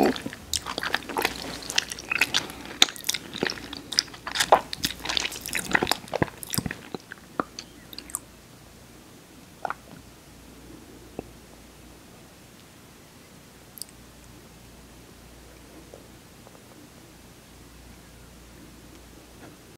Oh.